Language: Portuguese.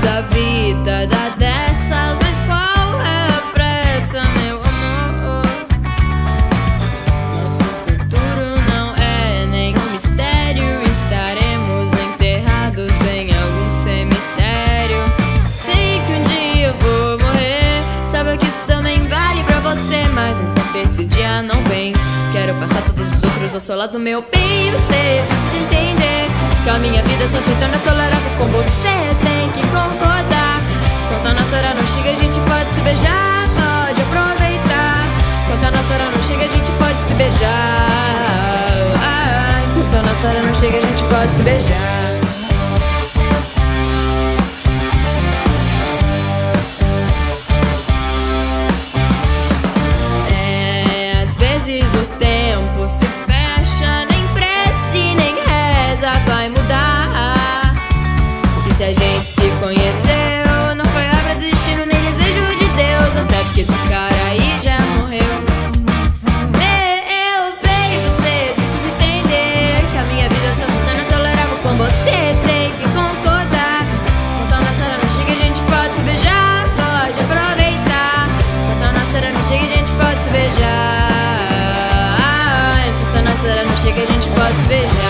Essa a vida dá dessas, mas qual é a pressa, meu amor? Nosso futuro não é nenhum mistério. Estaremos enterrados em algum cemitério. Sei que um dia eu vou morrer. Sabe que isso também vale pra você, mas enquanto esse dia não vem, quero passar todos os outros ao seu lado, meu bem, eu. Que a minha vida só se torna tolerável com você. Tem que concordar. Enquanto a nossa hora não chega, a gente pode se beijar. Pode aproveitar. Enquanto a nossa hora não chega, a gente pode se beijar. Enquanto a nossa hora não chega, a gente pode se beijar. É, às vezes o tempo se se a gente se conheceu, não foi obra do destino, nem desejo de Deus, até porque esse cara aí já morreu. Meu bem, você precisa entender que a minha vida só se torna tolerável com você. Tem que concordar. A nossa hora não chega, a gente pode se beijar, pode aproveitar. A nossa hora não chega, a gente pode se beijar. A nossa hora não chega, a gente pode se beijar.